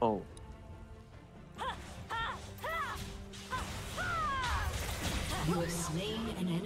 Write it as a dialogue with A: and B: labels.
A: Oh.
B: You are slain an.